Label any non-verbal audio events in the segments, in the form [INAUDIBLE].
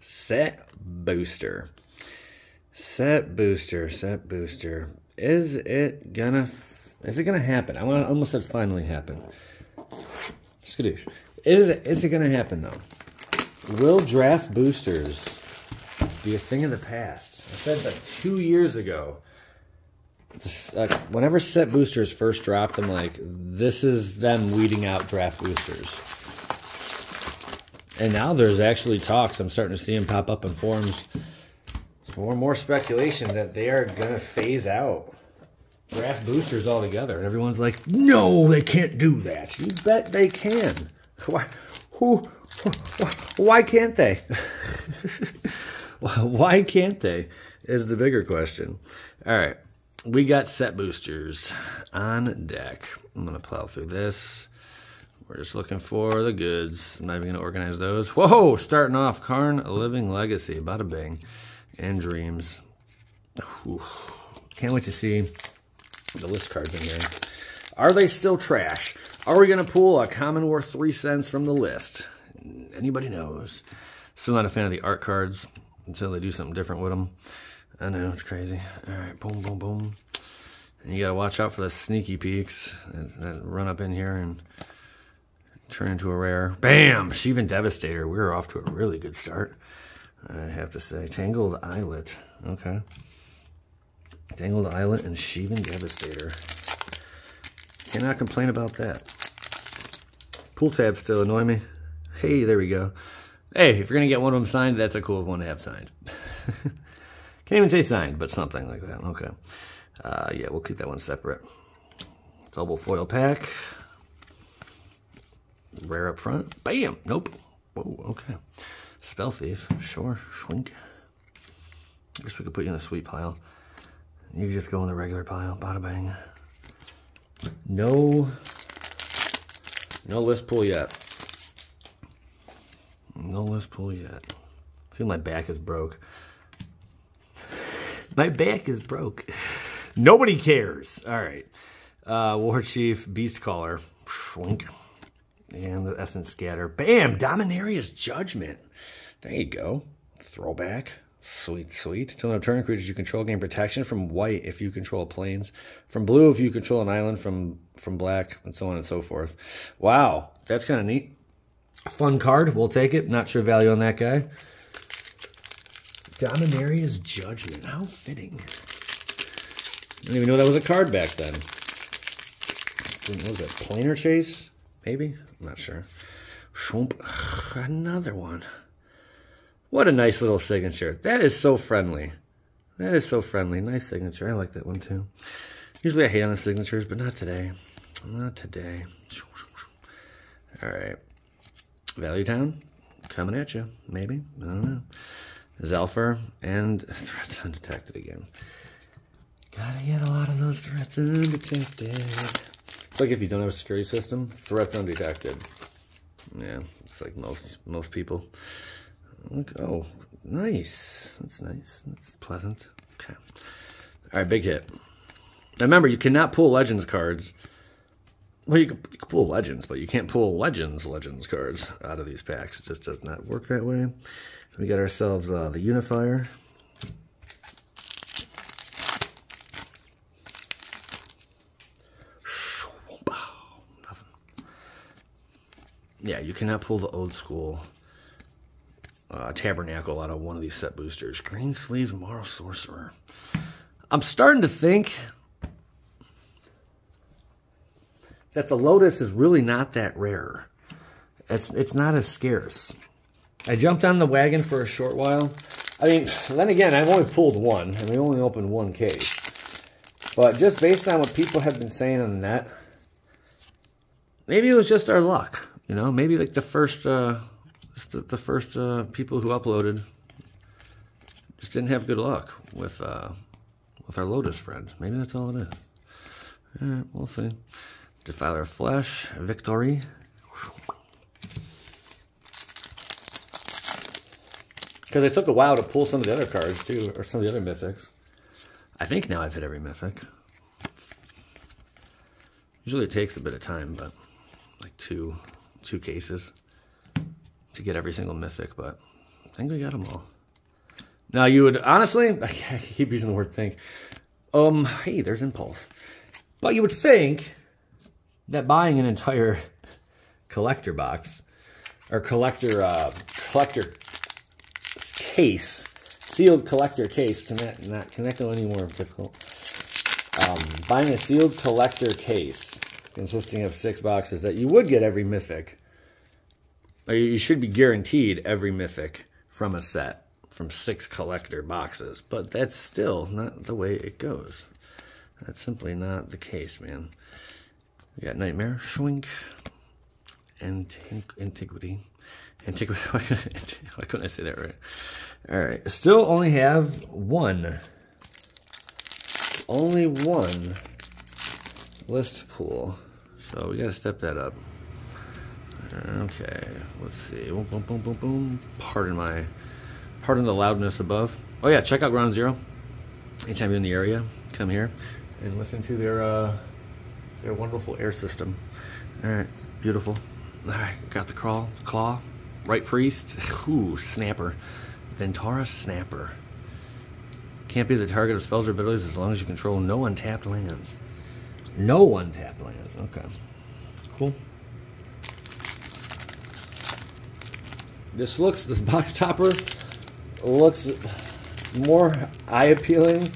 Set booster. Set booster, set booster. Is it gonna, is it gonna happen? I want almost said finally happen. Skadoosh. Is it, is it gonna happen though? Will draft boosters be a thing of the past? I said that two years ago. Whenever set boosters first dropped, I'm like, this is them weeding out draft boosters. And now there's actually talks. I'm starting to see them pop up in forums. more and more speculation that they are going to phase out draft boosters altogether. And everyone's like, no, they can't do that. You bet they can. [LAUGHS] Why, who, why can't they? [LAUGHS] why can't they? Is the bigger question. All right. We got set boosters on deck. I'm going to plow through this. We're just looking for the goods. I'm not even going to organize those. Whoa! Starting off, Karn A Living Legacy. Bada bing. And Dreams. Whew. Can't wait to see the list cards in here. Are they still trash? Are we going to pull a common worth three cents from the list? Anybody knows. Still not a fan of the art cards until they do something different with them. I know, it's crazy. All right, boom, boom, boom. And you got to watch out for the sneaky peeks that run up in here and turn into a rare. Bam! Shivan Devastator. We are off to a really good start, I have to say. Tangled Islet. Okay. Tangled Islet and Shivan Devastator. Cannot complain about that. Pool tabs still annoy me. Hey, there we go. Hey, if you're going to get one of them signed, that's a cool one to have signed. [LAUGHS] Can't even say signed, but something like that. Okay. Uh, yeah, we'll keep that one separate. Double foil pack. Rare up front. Bam! Nope. Whoa, okay. Spell Thief. Sure. Schwink. I guess we could put you in a sweet pile. You just go in the regular pile. Bada bang. No. No list pull yet. No list pull yet. I feel my back is broke. My back is broke. Nobody cares. All right. Uh, War Chief, Beast Caller. Schwink. And the Essence Scatter. Bam! Dominaria's Judgment. There you go. Throwback. Sweet, sweet. Until no turn, creatures you control gain protection from white if you control planes. From blue if you control an island. From from black, and so on and so forth. Wow, that's kind of neat. Fun card. We'll take it. Not sure value on that guy. Dominaria's Judgment. How fitting. I didn't even know that was a card back then. What was that? Planar Chaos? Maybe? I'm not sure. Another one. What a nice little signature. That is so friendly. That is so friendly. Nice signature. I like that one too. Usually I hate on the signatures, but not today. Not today. All right. Value Town. Coming at you. Maybe. I don't know. Zelfer and [LAUGHS] threats undetected again. Gotta get a lot of those threats undetected. Like if you don't have a security system, threats undetected. Yeah, it's like most most people. Oh, nice. That's nice. That's pleasant. Okay. All right, big hit. Now remember, you cannot pull Legends cards. Well, you can, you can pull Legends, but you can't pull Legends Legends cards out of these packs. It just does not work that way. We got ourselves uh, the Unifier. Yeah, you cannot pull the old school uh, Tabernacle out of one of these set boosters. Greensleeves Maro-Sorcerer. I'm starting to think that the Lotus is really not that rare. It's, it's not as scarce. I jumped on the wagon for a short while. I mean, then again, I've only pulled one, and we only opened one case. But just based on what people have been saying on the net, maybe it was just our luck. You know, maybe like the first, uh, the, first uh, people who uploaded just didn't have good luck with uh, with our Lotus friend. Maybe that's all it is. All right, we'll see. Defiler of Flesh, Victory. Because it took a while to pull some of the other cards, too, or some of the other mythics. I think now I've hit every mythic. Usually it takes a bit of time, but like two, two cases to get every single mythic, but I think we got them all. Now you would honestly, [LAUGHS] I keep using the word think. Um, hey, there's impulse. But you would think that buying an entire [LAUGHS] collector box or collector uh, collector case, sealed collector case, connect not connect any more difficult. Um, buying a sealed collector case consisting of six boxes that you would get every mythic. Uh, or you should be guaranteed every mythic from a set from six collector boxes, but that's still not the way it goes. That's simply not the case, man. We got Nightmare, Schwink, and Antiquity. Antiquity. [LAUGHS] Why couldn't I say that right? All right. Still only have one. Only one list pool. So we got to step that up. Okay. Let's see. Boom, boom, boom, boom, boom. Pardon my Pardon the loudness above. Oh yeah, check out Ground Zero. Anytime you're in the area, come here and listen to their uh, their wonderful air system. All right, it's beautiful. All right, got the crawl, claw, right priest. Ooh, snapper, Ventara snapper. Can't be the target of spells or abilities as long as you control no untapped lands. No untapped lands. Okay, cool. This looks this box topper looks more eye appealing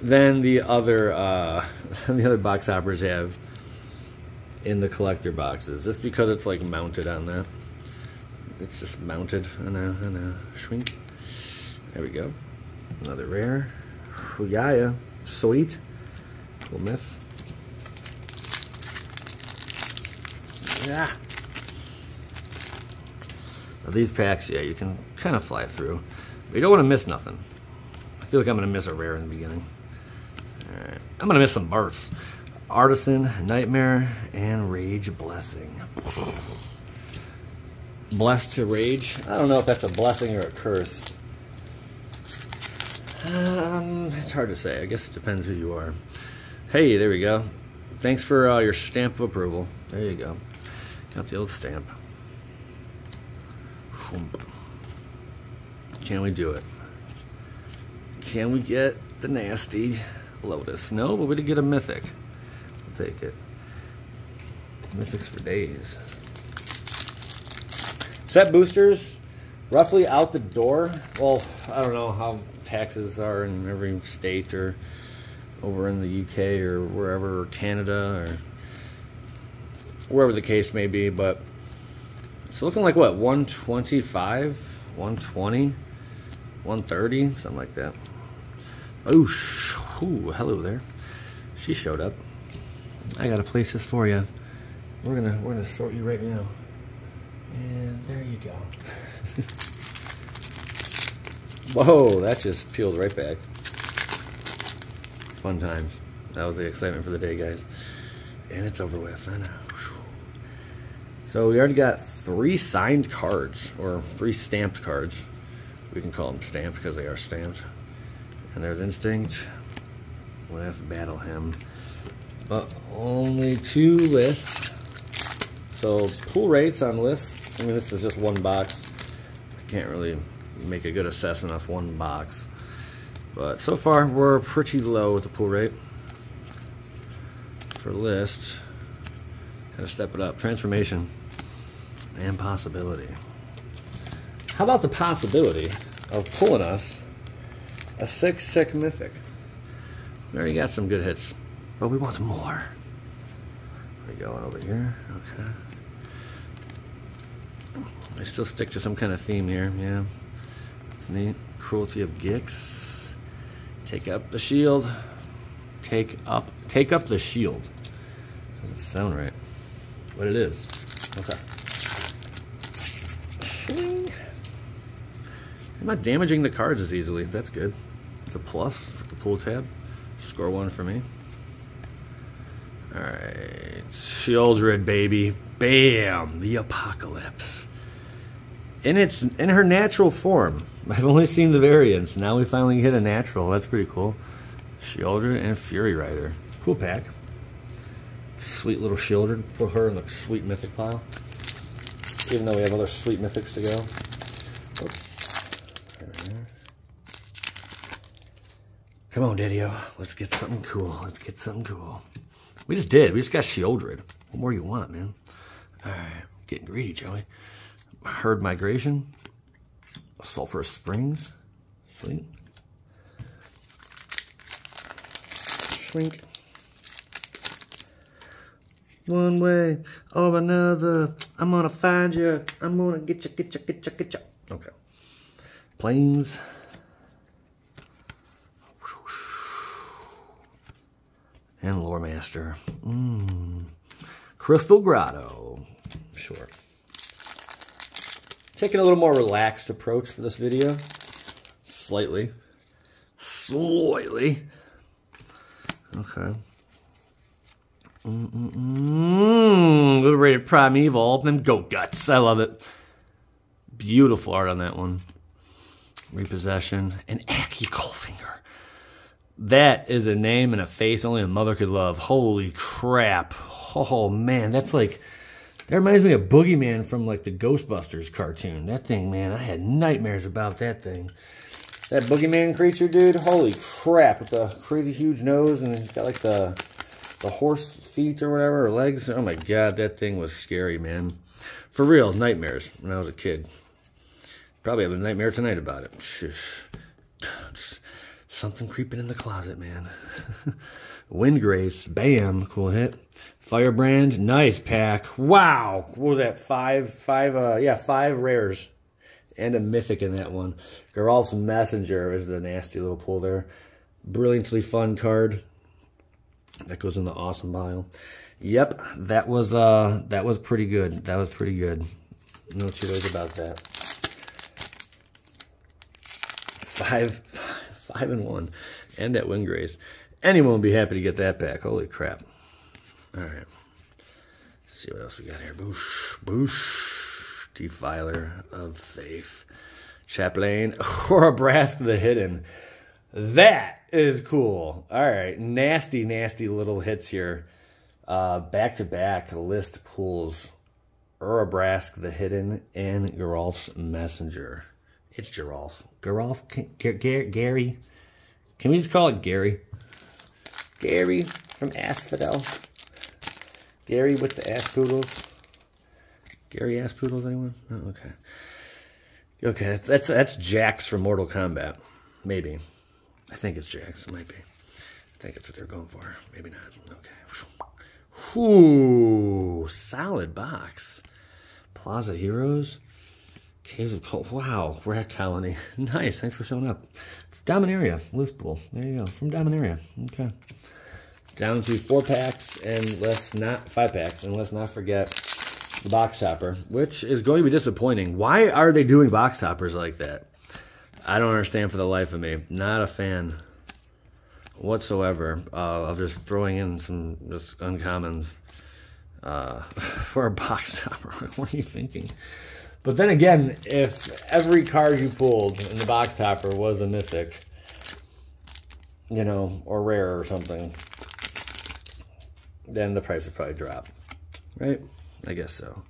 than the other uh, [LAUGHS] the other box hoppers have in the collector boxes. Just because it's like mounted on that. It's just mounted on a, on a shrink. There we go. Another rare. Huyaya. Sweet. Cool myth. Yeah. Now these packs, yeah, you can kind of fly through. But you don't want to miss nothing. I feel like I'm going to miss a rare in the beginning. Alright, I'm going to miss some births. Artisan, Nightmare, and Rage Blessing. Blessed to Rage. I don't know if that's a blessing or a curse. Um, it's hard to say. I guess it depends who you are. Hey, there we go. Thanks for uh, your stamp of approval. There you go. Got the old stamp. Can we do it? Can we get the nasty Lotus? No, but we did get a Mythic. We'll take it. Mythics for days. Set boosters, roughly out the door. Well, I don't know how taxes are in every state or over in the UK or wherever, or Canada or wherever the case may be, but it's looking like what 125 120 130 something like that. Oh hello there. She showed up. I gotta place this for you we're gonna we're gonna sort you right now. And there you go. [LAUGHS] Whoa that just peeled right back. Fun times. That was the excitement for the day guys. And it's over with. I know so we already got three signed cards, or three stamped cards. We can call them stamped because they are stamped. And there's Instinct. To battle him. But only two lists. So pull rates on lists. I mean, this is just one box. I can't really make a good assessment off one box. But so far, we're pretty low with the pull rate. For list, gotta step it up. Transformation and possibility. How about the possibility of pulling us a six sick mythic? We already got some good hits, but we want more. We going over here. Okay. I still stick to some kind of theme here. Yeah, it's neat. Cruelty of Gix. Take up the shield. Take up. Take up the shield. Doesn't sound right, but it is. Okay. I'm not damaging the cards as easily. That's good. It's a plus for the pull tab. Score one for me. Alright. Sheoldred, baby. Bam! The apocalypse. In its in her natural form. [LAUGHS] I've only seen the variants. Now we finally hit a natural. That's pretty cool. Sheoldred and Fury Rider. Cool pack. Sweet little Sheoldred. Put her in the sweet mythic pile even though we have other sweet mythics to go. Come on, Daddy-O. Let's get something cool. Let's get something cool. We just did. We just got Sheoldred. What more you want, man? All right. Getting greedy, Joey. Herd Migration. Sulphurous Springs. Sweet. Shrink. One way or another, I'm gonna find you. I'm gonna get you, get you, get you, get you. Okay. Planes. And Lore Master. Mmm. Crystal Grotto. Sure. Taking a little more relaxed approach for this video. Slightly. Slightly. Okay. Mm-mm-mm. Liberated Primeval. Them goat guts. I love it. Beautiful art on that one. Repossession. And Aki Goldfinger. That is a name and a face only a mother could love. Holy crap. Oh, man. That's like... That reminds me of Boogeyman from like the Ghostbusters cartoon. That thing, man, I had nightmares about that thing. That Boogeyman creature, dude, holy crap, with the crazy huge nose and he's got like the the horse feet or whatever, or legs. Oh my god, that thing was scary, man. For real, nightmares when I was a kid. Probably have a nightmare tonight about it. Shush. Something creeping in the closet, man. [LAUGHS] Windgrace, bam, cool hit. Firebrand, nice pack. Wow, what was that? Five, five, uh, yeah, five rares. And a mythic in that one. Geralf's Messenger is the nasty little pull there. Brilliantly fun card. That goes in the awesome pile. Yep, that was uh that was pretty good. That was pretty good. No two about that. Five, [LAUGHS] five and one, and that Windgrace. Anyone would be happy to get that back. Holy crap! All right, Let's see what else we got here. Boosh, boosh, Defiler of Faith, Chaplain, [LAUGHS] Orobrask the Hidden. That is cool. All right, nasty, nasty little hits here. Back to back list pulls. Orobrask the Hidden and Geralf's Messenger. It's Geralf. Geralf? Gary? Can we just call it Gary? Gary from Asphodel. Gary with the ass poodles. Gary ass poodles, anyone? Oh, okay. Okay, that's that's Jax from Mortal Kombat. Maybe. I think it's Jax. It might be. I think that's what they're going for. Maybe not. Okay. Ooh, solid box. Plaza Heroes. Caves of Cold. Wow, Rat Colony. [LAUGHS] Nice. Thanks for showing up. Dominaria. Pool. There you go. From Dominaria. Okay. Down to four packs and let's not five packs and let's not forget the box topper, which is going to be disappointing. Why are they doing box toppers like that? I don't understand for the life of me. Not a fan whatsoever uh, of just throwing in some just uncommons uh, [LAUGHS] for a box topper. [LAUGHS] what are you thinking? But then again, if every card you pulled in the box topper was a mythic, you know, or rare or something, then the price would probably drop. Right? I guess so.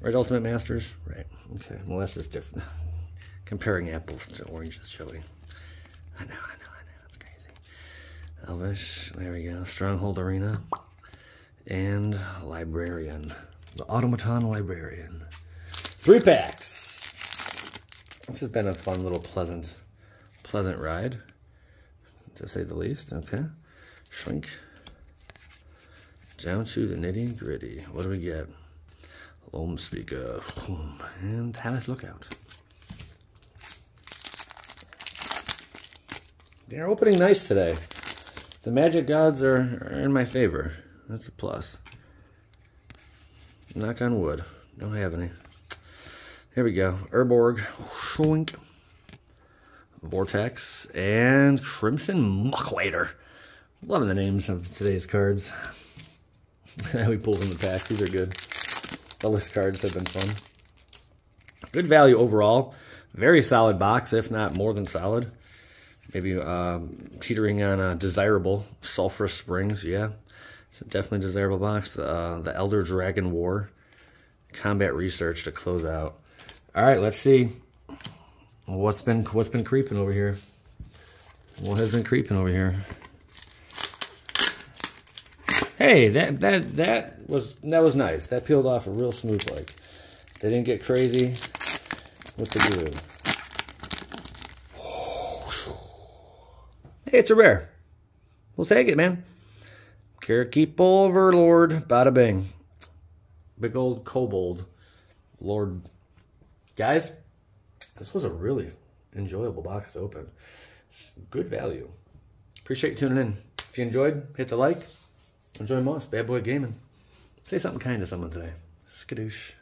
Right, Ultimate Masters? Right. Okay. Well, that's just different. [LAUGHS] Comparing apples to oranges, showing. I know, I know, I know. It's crazy. Elvish. There we go. Stronghold Arena. And Librarian. The Automaton Librarian. Three packs. This has been a fun little pleasant, pleasant ride, to say the least. Okay. Shrink. Down to the nitty gritty. What do we get? Loam Speaker. And Talas Lookout. They're opening nice today. The magic gods are, are in my favor. That's a plus. Knock on wood. Don't have any. Here we go. Urborg. Schwink. Vortex. And Crimson Muckwader. Loving the names of today's cards. [LAUGHS] we pulled in the pack. These are good. The list cards have been fun. Good value overall. Very solid box, if not more than solid. Maybe um, teetering on a desirable. Sulphurous Springs, yeah. It's a definitely desirable box. Uh, the Elder Dragon War. Combat Research to close out. All right, let's see. What's been what's been creeping over here? What has been creeping over here? Hey, that that that was that was nice. That peeled off a real smooth like. They didn't get crazy with the glue. Hey, it's a rare. We'll take it, man. Care Keep Overlord. Bada bing. Big old kobold. Lord. Guys, this was a really enjoyable box to open. Good value. Appreciate you tuning in. If you enjoyed, hit the like. Enjoy Moss, Bad Boy Gaming. Say something kind to someone today. Skadoosh.